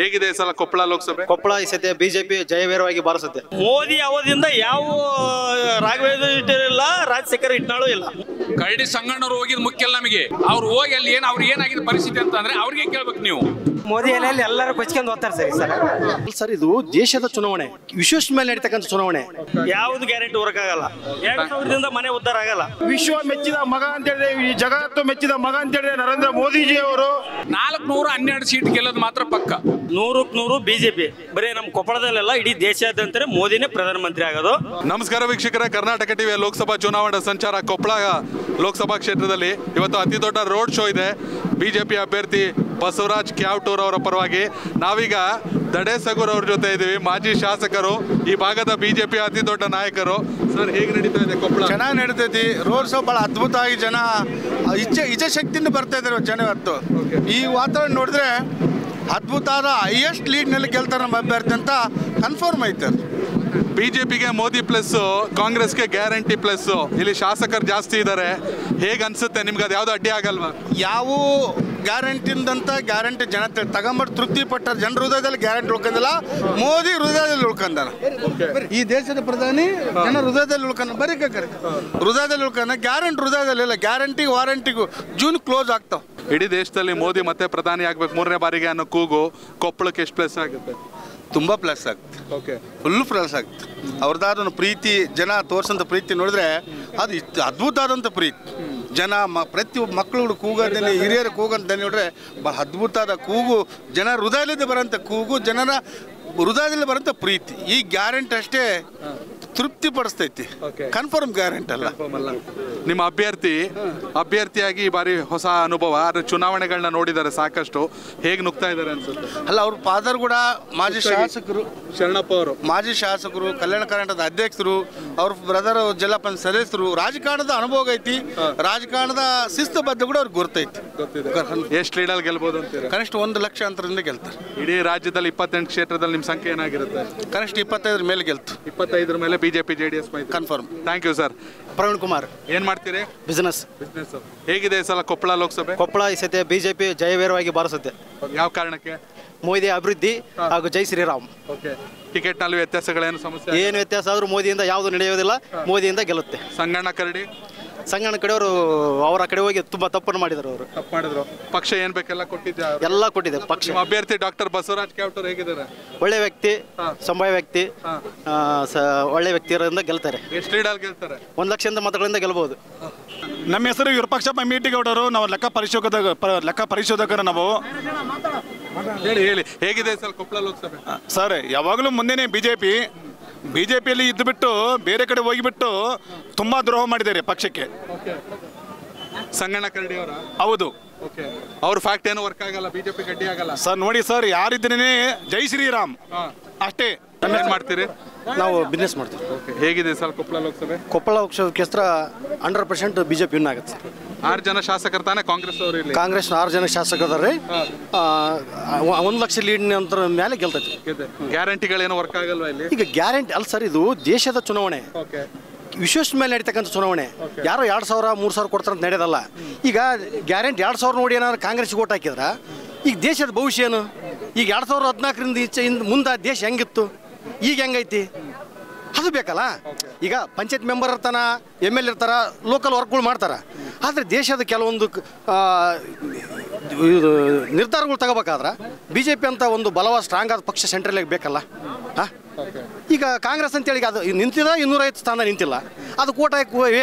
ಹೇಗಿದೆ ಈ ಸಲ ಕೊಪ್ಪಳ ಲೋಕಸಭೆ? ಕೊಪ್ಪಳ ಈ ಸದ್ಯ ಬಿಜೆಪಿ ಜಯವೇರವಾಗಿ ಬಾರಿಸುತ್ತೆ. ಮೋದಿ ಅವಧಿಯಿಂದ ಯಾವ ರಾಘವೇಂದ್ರ ಇಟ್ಟಿರಲಿಲ್ಲ ಇಲ್ಲ ರಾಜಶೇಖರ್ ಇಟ್ನಾಳು ಇಲ್ಲ. ಕರಡಿ ಸಂಗಣ್ಣರು ಹೋಗಿದ್ ಮುಖ್ಯ ನಮಗೆ. ಅವ್ರು ಹೋಗಿ ಅಲ್ಲಿ ಏನು ಅವ್ರಿಗೆ ಏನಾಗಿದೆ ಪರಿಸ್ಥಿತಿ ಅಂತ ಅಂದ್ರೆ ಅವ್ರಿಗೆ ಕೇಳ್ಬೇಕು ನೀವು. ಮೋದಿ ಎಲೆಯಲ್ಲಿ ಎಲ್ಲರೂ ಬಚ್ಕೊಂಡು ಹೋಗ್ತಾರೆ ಸರ್ ಸರ್ ಸರ್ ಇದು ದೇಶದ ಚುನಾವಣೆ. ವಿಶ್ವಸ್ ಮೇಲೆ ನಡೀತಕ್ಕಂಥ ಚುನಾವಣೆ. ಯಾವ್ದು ಗ್ಯಾರಂಟಿ ಆಗಲ್ಲ ಎರಡು ಸಾವಿರದಿಂದ ಮನೆ ಉದ್ದಾರ ಆಗಲ್ಲ. ವಿಶ್ವ ಮೆಚ್ಚಿದ ಮಗ ಅಂತ ಹೇಳಿದ್ರೆ ಈ ಜಗತ್ತು ಮೆಚ್ಚಿದ ಮಗ ಅಂತ ಹೇಳಿದ್ರೆ ನರೇಂದ್ರ ಮೋದಿಜಿ ಅವರು ನಾಲ್ಕುನೂರ ಹನ್ನೆರಡು ಸೀಟ್ ಗೆಲ್ಲೋದು ಮಾತ್ರ ಪಕ್ಕ. ನೂರಕ್ಕೆ ನೂರು ಬಿಜೆಪಿ. ಬರೀ ನಮ್ಮ ಕೊಪ್ಪಳದಲ್ಲೆಲ್ಲ ಇಡೀ ದೇಶಾದ್ಯಂತ ಮೋದಿನೇ ಪ್ರಧಾನಮಂತ್ರಿ ಆಗೋದು. ನಮಸ್ಕಾರ ವೀಕ್ಷಕರ ಕರ್ನಾಟಕ ಟಿವಿಯ ಲೋಕಸಭಾ ಚುನಾವಣಾ ಸಂಚಾರ ಕೊಪ್ಪಳ ಲೋಕಸಭಾ ಕ್ಷೇತ್ರದಲ್ಲಿ ಇವತ್ತು ಅತಿ ದೊಡ್ಡ ರೋಡ್ ಶೋ ಇದೆ. ಬಿಜೆಪಿ ಅಭ್ಯರ್ಥಿ ಬಸವರಾಜ್ ಕ್ಯಾವ್ಟೂರ್ ಅವರ ಪರವಾಗಿ. ನಾವೀಗ ದಡೆ ಸಗೂರ್ ಅವ್ರ ಜೊತೆ ಇದ್ದೀವಿ. ಮಾಜಿ ಶಾಸಕರು ಈ ಭಾಗದ ಬಿಜೆಪಿ ಅತಿ ದೊಡ್ಡ ನಾಯಕರು. ಸರ್ ಹೇಗೆ ನಡೀತಾ ಇದೆ ಕೊಪ್ಪಳ? ಚೆನ್ನಾಗಿ ನಡೀತೈತಿ. ರೋಡ್ ಶೋ ಭಾಳ ಅದ್ಭುತವಾಗಿ ಜನ ಇಚ್ಛೆ ಇಚ್ಛಾಶಕ್ತಿಯಿಂದ ಬರ್ತಾ ಇದ್ದಾರೆ ಜನ ಇವತ್ತು. ಈ ವಾತಾವರಣ ನೋಡಿದ್ರೆ ಅದ್ಭುತ ಆದ ಹೈಯೆಸ್ಟ್ ಲೀಡ್ನಲ್ಲಿ ಗೆಲ್ತಾರೆ ನಮ್ಮ ಅಭ್ಯರ್ಥಿ ಅಂತ ಕನ್ಫರ್ಮ್ ಐತೆ. ಅದು. ಪಿಗೆ ಮೋದಿ ಪ್ಲಸ್ ಕಾಂಗ್ರೆಸ್ಗೆ ಗ್ಯಾರಂಟಿ ಪ್ಲಸ್ ಇಲ್ಲಿ ಶಾಸಕರು ಜಾಸ್ತಿ ಇದ್ದಾರೆ ಹೇಗೆ ಅನ್ಸುತ್ತೆ? ನಿಮ್ಗೆ ಅದು ಯಾವುದು ಅಡ್ಡಿ ಆಗಲ್ವಾ? ಯಾವ ಗ್ಯಾರಂಟಿಂದಂತ ಗ್ಯಾರಂಟಿ ಜನತೆ ತಗೊಂಬಿಟ್ಟು ತೃಪ್ತಿ ಪಟ್ಟ ಜನ ಹೃದಯದಲ್ಲಿ ಗ್ಯಾರಂಟಿ ಉಳ್ಕೊಂಡಲ್ಲ. ಮೋದಿ ಹೃದಯದಲ್ಲಿ ಉಳ್ಕೊಂಡಲ್ಲ ಈ ದೇಶದ ಪ್ರಧಾನಿ ಜನ ಹೃದಯದಲ್ಲಿ ಉಳ್ಕೊಂಡ ಬರೀ ಕರೆ ಹೃದಯದಲ್ಲಿ ಉಳ್ಕೊಂಡ ಗ್ಯಾರಂಟಿ ಹೃದಯದಲ್ಲಿ ಇಲ್ಲ ಗ್ಯಾರಂಟಿ ವಾರಂಟಿಗೂ ಜೂನ್ ಕ್ಲೋಸ್ ಆಗ್ತಾವ. ಇಡೀ ದೇಶದಲ್ಲಿ ಮೋದಿ ಮತ್ತೆ ಪ್ರಧಾನಿ ಆಗ್ಬೇಕು ಮೂರನೇ ಬಾರಿಗೆ ಅನ್ನೋ ಕೂಗು ಕೊಪ್ಪಳಕ್ಕೆ ಎಷ್ಟು ಪ್ಲಸ್ ಆಗುತ್ತೆ? ತುಂಬ ಪ್ಲಸ್ ಆಗುತ್ತೆ. ಓಕೆ ಫುಲ್ ಪ್ಲಸ್ ಆಗುತ್ತೆ. ಅವ್ರದ್ದಾದ ಪ್ರೀತಿ ಜನ ತೋರಿಸಂತ ಪ್ರೀತಿ ನೋಡಿದ್ರೆ ಅದು ಇಷ್ಟು ಅದ್ಭುತ ಆದಂಥ ಪ್ರೀತಿ. ಜನ ಮ ಪ್ರತಿ ಮಕ್ಕಳು ಕೂಗೋದನ್ನ ಹಿರಿಯರು ಕೂಗಂತ ನೋಡ್ರೆ ಬಹಳ ಅದ್ಭುತ ಆದ ಕೂಗು ಜನ ಹೃದಯದಿಂದ ಬರೋಂಥ ಕೂಗು ಜನರ ಹೃದಯದಲ್ಲಿ ಬರೋಂಥ ಪ್ರೀತಿ. ಈ ಗ್ಯಾರಂಟಿ ಅಷ್ಟೇ ತೃಪ್ತಿ ಪಡಿಸ್ತೈತಿ ಕನ್ಫರ್ಮ್ ಗ್ಯಾರಂಟಿ ಅಲ್ಲ. ನಿಮ್ಮ ಅಭ್ಯರ್ಥಿ ಅಭ್ಯರ್ಥಿಯಾಗಿ ಈ ಬಾರಿ ಹೊಸ ಅನುಭವ ಆದರೆ ಚುನಾವಣೆಗಳನ್ನ ನೋಡಿದ್ದಾರೆ ಸಾಕಷ್ಟು. ಹೇಗೆ ನುಗ್ತಾ ಇದ್ದಾರೆ ಅನ್ಸುತ್ತೆ? ಅಲ್ಲ ಅವ್ರ ಫಾದರ್ ಕೂಡ ಮಾಜಿ ಶಾಸಕರು ಶರಣಪ್ಪ ಅವರು. ಮಾಜಿ ಶಾಸಕರು ಕಲ್ಯಾಣ ಕರ್ನಾಟಕದ ಅಧ್ಯಕ್ಷರು ಅವ್ರ ಬ್ರದರ್ ಜಿಲ್ಲಾ ಪಂಚಾಯತ್ ಸದಸ್ಯರು ರಾಜಕಾರಣದ ಅನುಭವ ಐತಿ. ರಾಜಕಾರಣದ ಶಿಸ್ತು ಬದ್ಧ ಕೂಡ ಅವ್ರಿಗೆ ಗುರ್ತೈತಿ. ಎಷ್ಟು ಲೀಡಲ್ಲಿ ಗೆಲ್ಬೋದು ಅಂತೀರಾ? ಕನಿಷ್ಠ ಒಂದು ಲಕ್ಷ ಅಂತರದಿಂದ ಗೆಲ್ತಾರೆ. ಇಡೀ ರಾಜ್ಯದಲ್ಲಿ ಇಪ್ಪತ್ತೆಂಟು ಕ್ಷೇತ್ರದಲ್ಲಿ ನಿಮ್ಮ ಸಂಖ್ಯೆ ಏನಾಗಿರುತ್ತೆ? ಕನಿಷ್ಠ ಇಪ್ಪತ್ತೈದರ ಮೇಲೆ ಗೆಲ್ತು. ಇಪ್ಪತ್ತೈದರ ಮೇಲೆ BJP J D S confirm thank you sir Praveen Kumar. ಏನ್ ಮಾಡ್ತೀರಿ? ಬಿಸ್ನೆಸ್ ಬಿಸ್ನೆಸ್ ಹೇಗಿದೆ ಈ ಸಲ ಕೊಪ್ಪಳ ಲೋಕಸಭೆ? ಕೊಪ್ಪಳ ಈ ಸತಿ ಬಿಜೆಪಿ ಜಯವೇರವಾಗಿ ಬಾರಿಸುತ್ತೆ. ಯಾವ ಕಾರಣಕ್ಕೆ? ಮೋದಿ ಅಭಿವೃದ್ಧಿ ಹಾಗೂ ಜೈ ಶ್ರೀರಾಮ್. ಓಕೆ ಟಿಕೆಟ್ನಲ್ಲಿ ವ್ಯತ್ಯಾಸಗಳೇನು ಸಮಸ್ಯೆ? ಏನು ವ್ಯತ್ಯಾಸ ಆದ್ರೂ ಮೋದಿಯಿಂದ ಯಾವುದು ನಡೆಯೋದಿಲ್ಲ. ಮೋದಿಯಿಂದ ಗೆಲ್ಲುತ್ತೆ. ಸಂಗಣ್ಣ ಕರಡಿ? ಸಂಗಣ್ಣ ಕಡೆಯವರು ಅವರ ಕಡೆ ಹೋಗಿ ತುಂಬಾ ತಪ್ಪನ್ನು ಮಾಡಿದರು ಅವರು. ತಪ್ಪು ಮಾಡಿದ್ರು. ಪಕ್ಷ ಏನ್ ಬೇಕೆಲ್ಲ ಕೊಟ್ಟಿದ್ದೆ ಅವ್ರು. ಎಲ್ಲ ಕೊಟ್ಟಿದೆ ಪಕ್ಷ. ನಿಮ್ಮ ಅಭ್ಯರ್ಥಿ ಡಾಕ್ಟರ್ ಬಸವರಾಜ್ ಕ್ಯಾಪ್ಟರ್ ಹೇಗಿದ್ದಾರೆ? ಒಳ್ಳೆ ವ್ಯಕ್ತಿ. ಸಂಭಾವ್ಯ ವ್ಯಕ್ತಿ ಆ, ಸ- ಒಳ್ಳೆ ವ್ಯಕ್ತಿಯರಿಂದ ಗೆಲ್ತಾರೆ. ಎಷ್ಟು ಲೀಡಲ್ಲಿ ಗೆಲ್ತಾರೆ? ಒಂದು ಲಕ್ಷದ ಮತಗಳಿಂದ ಗೆಲ್ಬಹುದು ನಮ್ಮ ಹೆಸರು ವಿರೂಪಾಕ್ಷಪ್ಪ ಮೀಟಿಗೌಡರು. ನಾವು ಲೆಕ್ಕ ಪರಿಶೋಧಕ ಪ- ಲೆಕ್ಕ ಪರಿಶೋಧಕರು ನಾವು. ಹೇಳಿ ಹೇಳಿ. ಹೇಗಿದೆ ಸರ್ ಕೊಪ್ಪಳ ಲೋಕಸಭೆ? ಸರ್ ಯಾವಾಗಲೂ ಮುಂದೆನೇ B J P B J ಪಿಯಲ್ಲಿ ಇದ್ದುಬಿಟ್ಟು ಬೇರೆ ಕಡೆ ಹೋಗಿಬಿಟ್ಟು ತುಂಬ ದ್ರೋಹ ಮಾಡಿದ್ದಾರೆ ಪಕ್ಷಕ್ಕೆ. ಸಂಗಣ್ಣ ಕರಡಿ ಅವರ? ಹೌದು. ಓಕೆ ಅವ್ರ ಫ್ಯಾಕ್ಟ್ ಏನು ವರ್ಕ್ ಆಗಲ್ಲ ಬಿಜೆಪಿ ಗಡ್ಡಿ ಆಗಲ್ಲ? ಸರ್ ನೋಡಿ ಸರ್ ಯಾರಿದ್ರೇನೆ ಜೈ ಶ್ರೀರಾಮ್. ಅಷ್ಟೇ. ಏನ್ ಮಾಡ್ತೀರಿ? ನಾವು ಬಿಸ್ನೆಸ್ ಮಾಡ್ತೀವಿ. ಓಕೆ ಹೇಗಿದೆ ಸರ್ ಕೊಪ್ಪಳ ಲೋಕಸಭೆ? ಕೊಪ್ಪಳ ಕ್ಷೇತ್ರ ಹಂಡ್ರೆಡ್ ಪರ್ಸೆಂಟ್ ಬಿಜೆಪಿ ವಿನ್ ಆಗುತ್ತೆ. ಆರು ಜನ ಶಾಸಕರು ತಾನೇ ಕಾಂಗ್ರೆಸ್ ಅವರು ಇಲ್ಲಿ? ಕಾಂಗ್ರೆಸ್ ಆರು ಜನ ರೀ ಒಂದು ಲಕ್ಷ ಲೀಡ್ ನಂತರ ಮೇಲೆ ಗೆಲ್ತೈತಿ. ಗ್ಯಾರಂಟಿಗಳೇನು ವರ್ಕ್ ಆಗಲ್ವಾ ಇಲ್ಲಿ? ಈಗ ಗ್ಯಾರಂಟಿ ಅಲ್ಲ ಸರ್ ಇದು ದೇಶದ ಚುನಾವಣೆ. ಓಕೆ. ವಿಶ್ವದ ಮೇಲೆ ನಡೀತಕ್ಕಂಥ ಚುನಾವಣೆ. ಯಾರೋ ಎರಡು ಸಾವಿರ ಮೂರು ಸಾವಿರ ಕೊಡ್ತಾರೆ ಅಂತ ನಡೆಯೋದಲ್ಲ ಈಗ ಗ್ಯಾರಂಟಿ ಎರಡು ಸಾವಿರ ನೋಡಿ ಏನಾದ್ರು ಕಾಂಗ್ರೆಸ್ಗೆ ಓಟ್ ಹಾಕಿದ್ರ? ಈಗ ದೇಶದ ಭವಿಷ್ಯ ಏನು? ಈಗ ಎರಡು ಸಾವಿರದ ಹದಿನಾಲ್ಕರಿಂದ ಈಚೆ ಮುಂದೆ ದೇಶ ಹೆಂಗಿತ್ತು? ಈಗ ಹೆಂಗೈತಿ? ಅದು ಬೇಕಲ್ಲ? ಈಗ ಪಂಚಾಯತ್ ಮೆಂಬರ್ ಇರ್ತಾನ, ಎಂ ಎಲ್ ಇರ್ತಾರ ಲೋಕಲ್ ವರ್ಕ್ಗಳು ಮಾಡ್ತಾರ. ಆದರೆ ದೇಶದ ಕೆಲವೊಂದು ನಿರ್ಧಾರಗಳು ತಗೋಬೇಕಾದ್ರೆ ಬಿ ಜೆ ಪಿ ಅಂತ ಒಂದು ಬಲವಾದ ಸ್ಟ್ರಾಂಗ್ ಆದ ಪಕ್ಷ ಸೆಂಟ್ರಲ್ಗೆ ಬೇಕಲ್ಲ? ಹಾಂ ಈಗ ಕಾಂಗ್ರೆಸ್ ಅಂತೇಳಿ ಅದು ನಿಂತಿದ ಇನ್ನೂರೈವತ್ತು ಸ್ಥಾನ ನಿಂತಿಲ್ಲ. ಅದು ಕೋಟ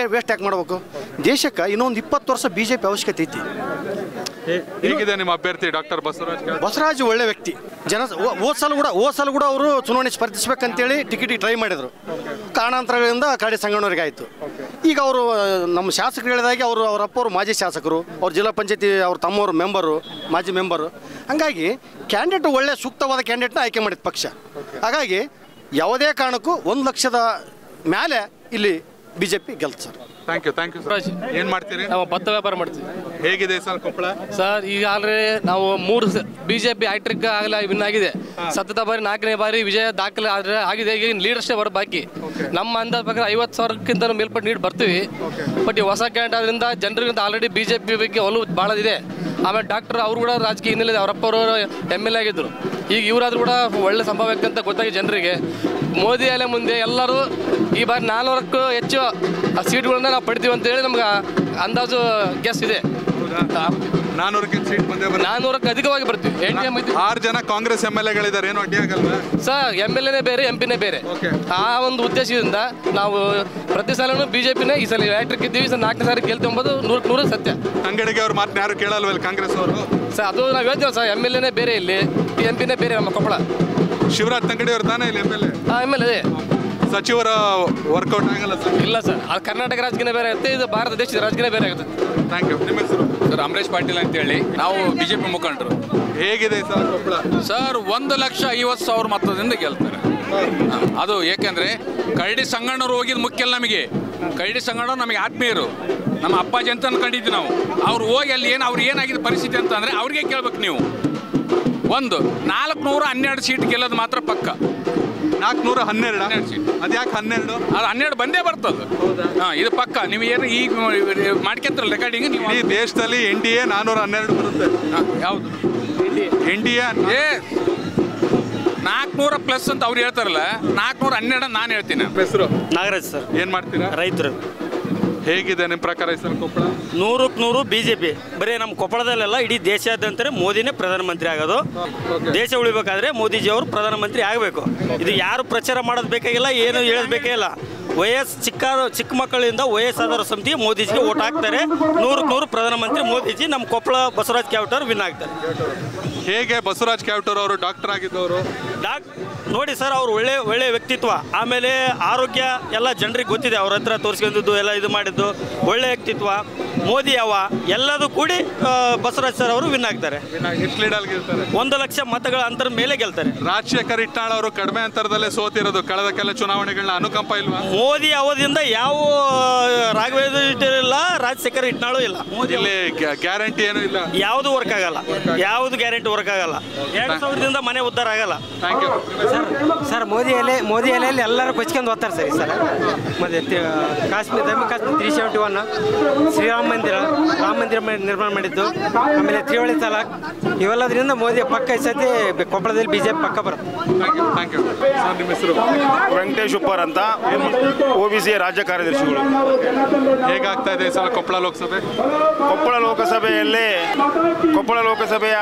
ವೇಸ್ಟ್ ಯಾಕೆ ಮಾಡ್ಬೇಕು? ದೇಶಕ್ಕೆ ಇನ್ನೊಂದು ಇಪ್ಪತ್ತು ವರ್ಷ ಬಿ ಜೆ ಪಿ ಅವಶ್ಯಕತೆ ಐತಿ. ಹೇಗಿದೆ ನಿಮ್ಮ ಅಭ್ಯರ್ಥಿ ಡಾಕ್ಟರ್ ಬಸವರಾಜ್? ಬಸವರಾಜ್ ಒಳ್ಳೆ ವ್ಯಕ್ತಿ. ಜನ ಹೋ- ಹೋದ್ ಸಲ ಕೂಡ ಹೋದ್ ಸಲ ಕೂಡ ಅವರು ಚುನಾವಣೆ ಸ್ಪರ್ಧಿಸ್ಬೇಕಂತೇಳಿ ಟಿಕೆಟ್ ಟ್ರೈ ಮಾಡಿದರು. ಕಾರಣಾಂತರಗಳಿಂದ ಕಡೆ ಸಂಗಣ್ಣವ್ರಿಗೆ ಆಯಿತು. ಈಗ ಅವರು ನಮ್ಮ ಶಾಸಕರು ಹೇಳಿದಾಗೆ ಅವರು ಅವ್ರ ಅಪ್ಪವರು ಮಾಜಿ ಶಾಸಕರು ಅವ್ರ ಜಿಲ್ಲಾ ಪಂಚಾಯತಿ ಅವ್ರ ತಮ್ಮವರು ಮೆಂಬರು ಮಾಜಿ ಮೆಂಬರು. ಹಂಗಾಗಿ ಕ್ಯಾಂಡಿಡೇಟ್ ಒಳ್ಳೆ ಸೂಕ್ತವಾದ ಕ್ಯಾಂಡಿಡೇಟ್ನ ಆಯ್ಕೆ ಮಾಡಿದ ಪಕ್ಷ. ಹಾಗಾಗಿ ಯಾವುದೇ ಕಾರಣಕ್ಕೂ ಒಂದು ಲಕ್ಷದ ಮೇಲೆ ಇಲ್ಲಿ B J P ಗೆಲ್ತು sir. Thank you thank you sir ಏನು ಮಾಡ್ತೀರಿ? ನಾವು ಭತ್ತ ವ್ಯಾಪಾರ ಮಾಡ್ತೀವಿ. ಹೇಗಿದೆ ಸರ್ ಕೊಪ್ಪಳ? ಸರ್ ಈಗ ಆಲ್ರೆಡಿ ನಾವು ಮೂರು ಬಿಜೆಪಿ ಹ್ಯಾಟ್ರಿಕ್ ಆಗಲೇ ವಿನ್ ಆಗಿದೆ. ಸತತ ಬಾರಿ ನಾಲ್ಕನೇ ಬಾರಿ ವಿಜಯ ದಾಖಲೆ ಆದ್ರೆ ಆಗಿದೆ. ಈಗ ಲೀಡ್ ಅಷ್ಟೇ ಬರೋ ಬಾಕಿ. ನಮ್ಮ ಅಂದಾಜ್ ಪ್ರಕಾರ ಐವತ್ತು ಸಾವಿರಕ್ಕಿಂತ ಮೇಲ್ಪಟ್ಟು ನೀಡಿ ಬರ್ತೀವಿ. ಬಟ್ ಈ ಹೊಸ ಕ್ಯಾಂಟ್ ಆದ್ರಿಂದ ಜನರಿಗಿಂತ ಆಲ್ರೆಡಿ ಬಿಜೆಪಿ ಬಗ್ಗೆ ಒಲವು ಭಾಳ ಇದೆ ಆಮೇಲೆ ಡಾಕ್ಟರ್ ಅವರು ಕೂಡ ರಾಜಕೀಯ ಹಿನ್ನೆಲೆ ಇದೆ ಅವರಪ್ಪ ಅವರು ಎಂ ಎಲ್ ಎ ಆಗಿದ್ದರು ಈಗ ಇವರಾದ್ರೂ ಕೂಡ ಒಳ್ಳೆ ಸಂಭವ ಅಂತ ಗೊತ್ತಾಗಿ ಜನರಿಗೆ. ಮೋದಿ ಅಲೆ ಮುಂದೆ ಎಲ್ಲರೂ ಈ ಬಾರಿ ನಾಲ್ವರಕ್ಕೂ ಹೆಚ್ಚು ಸೀಟ್ಗಳನ್ನ ನಾವು ಪಡಿತೀವಿ ಅಂತ ಹೇಳಿ ನಮ್ಗೆ ಅಂದಾಜು ಗೆಸ್ ಇದೆ. ನಾನೂರಕ್ಕೆ ಸೀಟ್ ಬಂದೇ ಅಧಿಕವಾಗಿ ಬರ್ತೀವಿ ಎನ್ ಡಿ ಎಂ ಆರು ಜನ ಕಾಂಗ್ರೆಸ್ ಎಂ ಎಲ್ ಎಗಳಿದ್ದಾರೆ ಏನು ಅಡ್ಡಿ ಆಗಲ್ವಾ ಸರ್ ಎಂ ಎಲ್ ಎನೇ ಬೇರೆ ಎಂ ಪಿನೇ ಬೇರೆ. ಓಕೆ. ಆ ಒಂದು ಉದ್ದೇಶದಿಂದ ನಾವು ಪ್ರತಿ ಸಲನೂ ಬಿ ಜೆ ಪಿನೇ ಈ ಸಲ ಎಲೆಕ್ಟ್ರಿಕ್ ಇದ್ದೀವಿ. ಸರ್ ನಾಲ್ಕನೇ ಸಾರಿ ಗೆಲ್ತೀವಿ ಎಂಬುದು ನೂರು ನೂರು ಸತ್ಯ. ಅಂಗಡಿಗೆ ಅವ್ರ ಮಾತನ್ನ ಯಾರು ಕೇಳಲ್ವಲ್ಲ ಕಾಂಗ್ರೆಸ್ ಅವರು? ಸರ್ ಅದು ನಾವು ಹೇಳ್ತೀವಿ ಸರ್ ಎಂ ಎಲ್ ಎನೇ ಬೇರೆ ಇಲ್ಲಿ ಎಂ ಪಿನೇ ಬೇರೆ ನಮ್ಮ ಕೊಪ್ಪಳ. ಶಿವರಾಜ್ ತಂಗಡಿ ಅವ್ರು ತಾನೇ ಇಲ್ಲಿ ಎಂ ಎಲ್ ಎ? ಆ ಎಂ ಎಲ್ ಎ. ಸಚಿವರ ವರ್ಕೌಟ್ ಆಗಲ್ಲ ಸರ್? ಇಲ್ಲ ಸರ್ ಅದು ಕರ್ನಾಟಕ ರಾಜಕೀಯ ಬೇರೆ ಆಗುತ್ತೆ ಇದು ಭಾರತ ದೇಶದ ರಾಜಕೀಯ ಬೇರೆ ಆಗುತ್ತೆ. ಥ್ಯಾಂಕ್ ಯು ನಿಮ್ಮ ಹೆಸರು? ಸರ್ ಅಮರೇಶ್ ಪಾಟೀಲ್ ಅಂತೇಳಿ. ನಾವು ಬಿಜೆಪಿ ಮುಖಂಡರು. ಹೇಗಿದೆ ಸರ್ ಕೊಪ್ಪಳ ಸರ್ ಒಂದು ಲಕ್ಷ ಐವತ್ತು ಸಾವಿರ ಮತದಿಂದ ಗೆಲ್ತಾರೆ. ಅದು ಏಕೆಂದರೆ ಕರಡಿ ಸಂಗಣ್ಣರು ಹೋಗಿದ್ದು ಮುಖ್ಯ ಅಲ್ಲ ನಮಗೆ. ಕರಡಿ ಸಂಗಣ್ಣ ನಮಗೆ ಆತ್ಮೀಯರು. ನಮ್ಮ ಅಪ್ಪಾಜಿ ಅಂತ ಅನ್ಕೊಂಡಿದ್ವಿ ನಾವು. ಅವ್ರು ಹೋಗಿ ಅಲ್ಲಿ ಏನು ಅವ್ರು ಏನಾಗಿದೆ ಪರಿಸ್ಥಿತಿ ಅಂತಂದರೆ ಅಂದ್ರೆ ಅವ್ರಿಗೆ ಕೇಳ್ಬೇಕು ನೀವು. ಒಂದು ನಾಲ್ಕುನೂರ ಹನ್ನೆರಡು ಸೀಟ್ ಗೆಲ್ಲೋದು ಮಾತ್ರ ಪಕ್ಕ. ನಾಲ್ಕುನೂರ ಹನ್ನೆರಡು. ಹನ್ನೆರಡು ಸೀಟ್ ಅದ್ಯಾಕೆ ಹನ್ನೆರಡು? ಅದು ಹನ್ನೆರಡು ಬಂದೇ ಬರ್ತದೆ. ಹಾಂ ಇದು ಪಕ್ಕ. ನೀವು ಏನು ಈಗ ಮಾಡ್ಕೊಂತಾರ ರೆಕಾರ್ಡಿಂಗ್ ನೀವು ಈ ದೇಶದಲ್ಲಿ ಎನ್ ಡಿ ಎ ನಾನ್ನೂರ ಹನ್ನೆರಡು ಬರುತ್ತೆ. ಹಾ, ಯಾವುದು? ಎನ್ ಡಿ ಎ ನಾಲ್ಕುನೂರ ಪ್ಲಸ್ ಅಂತ ಅವ್ರು ಹೇಳ್ತಾರಲ್ಲ ನಾಲ್ಕುನೂರ ಹನ್ನೆರಡು ನಾನು ಹೇಳ್ತೀನಿ ಹೆಸರು? ನಾಗರಾಜ್ ಸರ್. ಏನು ಮಾಡ್ತೀರಾ? ರೈತರು. ಹೇಗಿದೆ ನಿಮ್ಮ ಪ್ರಕಾರ ಈ ಸಲ ಕೊಪ್ಪಳ? ನೂರಕ್ಕೆ ನೂರು ಬಿ ಜೆ ಪಿ ಬರೀ ನಮ್ಮ ಕೊಪ್ಪಳದಲ್ಲೆಲ್ಲ ಇಡೀ ದೇಶಾದ್ಯಂತರೇ ಮೋದಿನೇ ಪ್ರಧಾನಮಂತ್ರಿ ಆಗೋದು. ದೇಶ ಉಳಿಬೇಕಾದ್ರೆ ಮೋದಿಜಿಯವರು ಪ್ರಧಾನಮಂತ್ರಿ ಆಗಬೇಕು. ಇದು ಯಾರು ಪ್ರಚಾರ ಮಾಡೋದು ಬೇಕಾಗಿಲ್ಲ ಏನು ಹೇಳೋದು ಬೇಕಾಗಿಲ್ಲ. ವಯಸ್ಸು ಚಿಕ್ಕ ಚಿಕ್ಕ ಮಕ್ಕಳಿಂದ ವಯಸ್ಸಾದವರ ಸಮಿತಿ ಮೋದಿಜಿಗೆ ಓಟ್ ಹಾಕ್ತಾರೆ. ನೂರಕ್ಕೆ ನೂರು ಪ್ರಧಾನಮಂತ್ರಿ ಮೋದಿಜಿ ನಮ್ಮ ಕೊಪ್ಪಳ ಬಸವರಾಜ್ ಕ್ಯಾವಟರ್ ವಿನ್ ಆಗ್ತಾರೆ. ಹೇಗೆ ಬಸವರಾಜ್ ಕ್ಯಾವಟರ್ ಅವರು ಡಾಕ್ಟರ್ ಆಗಿದ್ದವರು? ಡಾಕ್ ನೋಡಿ ಸರ್ ಅವ್ರು ಒಳ್ಳೆ ಒಳ್ಳೆ ವ್ಯಕ್ತಿತ್ವ. ಆಮೇಲೆ ಆರೋಗ್ಯ ಎಲ್ಲ ಜನರಿಗೆ ಗೊತ್ತಿದೆ. ಅವ್ರ ಹತ್ರ ತೋರಿಸ್ಕೊಂಡಿದ್ದು ಎಲ್ಲ ಇದು ಮಾಡಿದ್ದು. ಒಳ್ಳೆ ವ್ಯಕ್ತಿತ್ವ. ಮೋದಿ ಅವ ಎಲ್ಲದೂ ಕೂಡಿ ಬಸವರಾಜ್ ಸರ್ ಅವರು ವಿನ್ ಆಗ್ತಾರೆ. ಗೆಲ್ತಾರೆ. ಒಂದು ಲಕ್ಷ ಮತಗಳ ಅಂತರ ಮೇಲೆ ಗೆಲ್ತಾರೆ. ರಾಜಶೇಖರ್ ಇಟ್ನಾಳ್ ಅವರು ಕಡಿಮೆ ಅಂತರದಲ್ಲೇ ಸೋತಿರೋದು ಕಳೆದ ಕೆಲ ಚುನಾವಣೆಗಳನ್ನ ಅನುಕಂಪ ಇಲ್ವಾ? ಮೋದಿ ಅವಧಿಯಿಂದ ಯಾವ ರಾಘವೇಂದ್ರ ಇಲ್ಲ ರಾಜಶೇಖರ್ ಇಟ್ನಾಳು ಇಲ್ಲ. ಇಲ್ಲಿ ಗ್ಯಾರಂಟಿ ಏನು ಇಲ್ಲ. ಯಾವುದು ವರ್ಕ್ ಆಗಲ್ಲ. ಯಾವುದು ಗ್ಯಾರಂಟಿ ವರ್ಕ್ ಆಗಲ್ಲ. ಎರಡು ಸಾವಿರದಿಂದ ಮನೆ ಉದ್ಧಾರ ಆಗಲ್ಲ. ಥ್ಯಾಂಕ್ ಯು ಸರ್ ಮೋದಿ ಎಲೆ ಮೋದಿ ಎಲೆಯಲ್ಲಿ ಎಲ್ಲರೂ ಕೊಚ್ಕೊಂಡು ಹೋಗ್ತಾರೆ ಸರ್ ಈ ಸಲ. ಮತ್ತೆ Kashmir Kashmir Jammu Kashmir three seventy one Shriram ಮಂದಿರ ರಾಮ ಮಂದಿರ ನಿರ್ಮಾಣ ಮಾಡಿದ್ದು. ಆಮೇಲೆ ತ್ರಿವಳಿ ತಲಾಕ್. ಇವೆಲ್ಲದರಿಂದ ಮೋದಿ ಪಕ್ಕ ಈ ಸತಿ ಕೊಪ್ಪಳದಲ್ಲಿ ಬಿಜೆಪಿ ಜೆ ಪಕ್ಕ ಬರುತ್ತೆ. ಥ್ಯಾಂಕ್ ಯು ನಿಮ್ಮ ಹೆಸರು? ವೆಂಕಟೇಶ್ ಉಪ್ಪರ್ ಅಂತ. ಒ ಬಿ ಸಿ ರಾಜ್ಯ ಕಾರ್ಯದರ್ಶಿಗಳು. ಹೇಗಾಗ್ತಾ ಇದೆ ಸರ್ ಸಲ ಕೊಪ್ಪಳ ಲೋಕಸಭೆ? ಕೊಪ್ಪಳ ಲೋಕಸಭೆಯಲ್ಲಿ ಕೊಪ್ಪಳ ಲೋಕಸಭೆಯ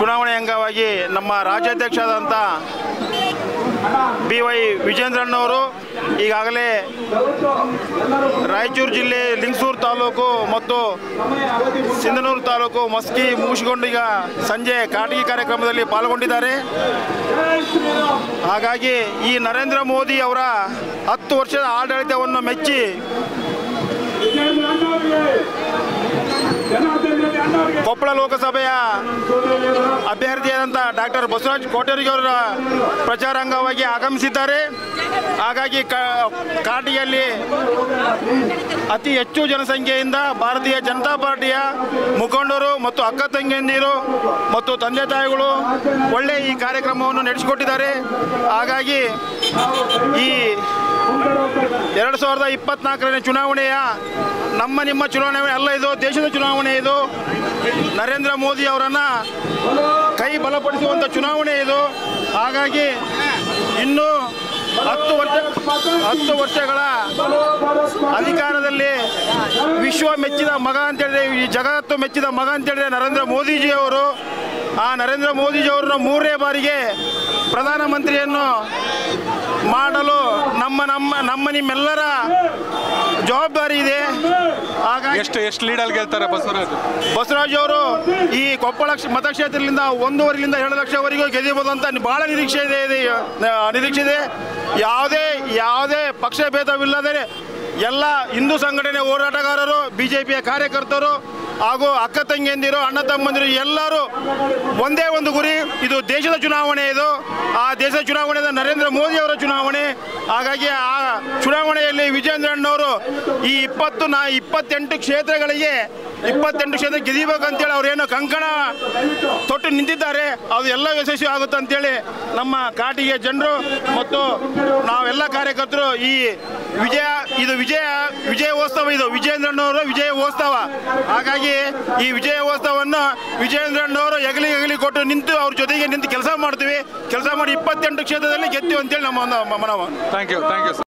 ಚುನಾವಣೆ ಅಂಗವಾಗಿ ನಮ್ಮ ರಾಜ್ಯಾಧ್ಯಕ್ಷರಾದಂಥ ಬಿ ವೈ ವಿಜೇಂದ್ರಣ್ಣವರು ಈಗಾಗಲೇ ರಾಯಚೂರು ಜಿಲ್ಲೆ ಲಿಂಗಸೂರು ತಾಲೂಕು ಮತ್ತು ಸಿಂಧನೂರು ತಾಲೂಕು ಮಸ್ಕಿ ಮುಗಿಸಿಕೊಂಡು ಈಗ ಸಂಜೆ ಕಾಟಿಗೆ ಕಾರ್ಯಕ್ರಮದಲ್ಲಿ ಪಾಲ್ಗೊಂಡಿದ್ದಾರೆ. ಹಾಗಾಗಿ ಈ ನರೇಂದ್ರ ಮೋದಿ ಅವರ ಹತ್ತು ವರ್ಷದ ಆಡಳಿತವನ್ನು ಮೆಚ್ಚಿ ಕೊಪ್ಪಳ ಲೋಕಸಭೆಯ ಅಭ್ಯರ್ಥಿಯಾದಂಥ ಡಾಕ್ಟರ್ ಬಸವರಾಜ್ ಕೋಟೇರಿಗೆ ಅವರ ಪ್ರಚಾರ ಅಂಗವಾಗಿ ಆಗಮಿಸಿದ್ದಾರೆ. ಹಾಗಾಗಿ ಕಾಟಿಯಲ್ಲಿ ಅತಿ ಹೆಚ್ಚು ಜನಸಂಖ್ಯೆಯಿಂದ ಭಾರತೀಯ ಜನತಾ ಪಾರ್ಟಿಯ ಮುಖಂಡರು ಮತ್ತು ಅಕ್ಕ ತಂಗಿಯಂದಿರು ಮತ್ತು ತಂದೆ ತಾಯಿಗಳು ಒಳ್ಳೆ ಈ ಕಾರ್ಯಕ್ರಮವನ್ನು ನಡೆಸಿಕೊಟ್ಟಿದ್ದಾರೆ. ಹಾಗಾಗಿ ಈ ಎರಡು ಸಾವಿರದ ಇಪ್ಪತ್ನಾಲ್ಕರನೇ ಚುನಾವಣೆಯ ನಮ್ಮ ನಿಮ್ಮ ಚುನಾವಣೆ ಅಲ್ಲ ಇದು, ದೇಶದ ಚುನಾವಣೆ ಇದು. ನರೇಂದ್ರ ಮೋದಿ ಅವರನ್ನು ಕೈ ಬಲಪಡಿಸುವಂಥ ಚುನಾವಣೆ ಇದು. ಹಾಗಾಗಿ ಇನ್ನೂ ಹತ್ತು ವರ್ಷ, ಹತ್ತು ವರ್ಷಗಳ ಅಧಿಕಾರದಲ್ಲಿ ವಿಶ್ವ ಮೆಚ್ಚಿದ ಮಗ ಅಂತೇಳಿದ್ರೆ, ಈ ಜಗತ್ತು ಮೆಚ್ಚಿದ ಮಗ ಅಂತೇಳಿದ್ರೆ ನರೇಂದ್ರ ಮೋದಿಜಿಯವರು. ಆ ನರೇಂದ್ರ ಮೋದಿಜಿ ಅವರನ್ನ ಮೂರನೇ ಬಾರಿಗೆ ಪ್ರಧಾನಮಂತ್ರಿಯನ್ನು ಮಾಡಲು ನಮ್ಮ ನಮ್ಮ ನಮ್ಮ ನಿಮ್ಮೆಲ್ಲರ ಜವಾಬ್ದಾರಿ ಇದೆ. ಹಾಗಾಗಿ ಎಷ್ಟು ಎಷ್ಟು ಲೀಡಲ್ಲಿ ಗೆಲ್ತಾರೆ ಬಸವರಾಜ್? ಬಸವರಾಜ್ ಅವರು ಈ ಕೊಪ್ಪಳ ಕ್ಷ- ಮತಕ್ಷೇತ್ರದಿಂದ ಒಂದೂವರೆಲಿಂದ ಎರಡು ಲಕ್ಷವರೆಗೂ ಗೆದಿಬೋದು ಅಂತ ಬಹಳ ನಿರೀಕ್ಷೆ ಇದೆ ನಿರೀಕ್ಷೆ ಇದೆ. ಯಾವುದೇ ಯಾವುದೇ ಪಕ್ಷ ಭೇದವಿಲ್ಲದೆ ಎಲ್ಲ ಹಿಂದೂ ಸಂಘಟನೆ ಹೋರಾಟಗಾರರು ಬಿಜೆಪಿಯ ಕಾರ್ಯಕರ್ತರು ಹಾಗೂ ಅಕ್ಕ ತಂಗಿಯಂದಿರು, ಅಣ್ಣ ತಮ್ಮಂದಿರು ಎಲ್ಲರೂ ಒಂದೇ ಒಂದು ಗುರಿ. ಇದು ದೇಶದ ಚುನಾವಣೆ ಇದು. ಆ ದೇಶದ ಚುನಾವಣೆ ನರೇಂದ್ರ ಮೋದಿ ಅವರ ಚುನಾವಣೆ. ಹಾಗಾಗಿ ಆ ಚುನಾವಣೆಯಲ್ಲಿ ವಿಜೇಂದ್ರಣ್ಣವರು ಈ ಇಪ್ಪತ್ತು ನಾ, ಇಪ್ಪತ್ತೆಂಟು ಕ್ಷೇತ್ರಗಳಿಗೆ, ಇಪ್ಪತ್ತೆಂಟು ಕ್ಷೇತ್ರ ಗೆದಿಬೇಕಂತೇಳಿ ಅವ್ರೇನು ಕಂಕಣ ತೊಟ್ಟು ನಿಂತಿದ್ದಾರೆ. ಅದು ಎಲ್ಲ ಯಶಸ್ವಿ ಆಗುತ್ತೆ ಅಂತೇಳಿ ನಮ್ಮ ಕಾಟಿಗೆ ಜನರು ಮತ್ತು ನಾವೆಲ್ಲ ಕಾರ್ಯಕರ್ತರು ಈ ವಿಜಯ, ಇದು ವಿಜಯ, ವಿಜಯೋತ್ಸವ ಇದು. ವಿಜಯೇಂದ್ರಣ್ಣವರ ವಿಜಯೋತ್ಸವ. ಹಾಗಾಗಿ ಈ ವಿಜಯೋತ್ಸವವನ್ನು ವಿಜಯೇಂದ್ರಣ್ಣವರು ಎಗಲಿ ಎಗಲಿ ಕೊಟ್ಟು ನಿಂತು ಅವ್ರ ಜೊತೆಗೆ ನಿಂತು ಕೆಲಸ ಮಾಡ್ತೀವಿ. ಕೆಲಸ ಮಾಡಿ ಇಪ್ಪತ್ತೆಂಟು ಕ್ಷೇತ್ರದಲ್ಲಿ ಗೆದ್ದು ಅಂತೇಳಿ ನಮ್ಮ ಮನವ ಥ್ಯಾಂಕ್ ಯು ಥ್ಯಾಂಕ್ ಯು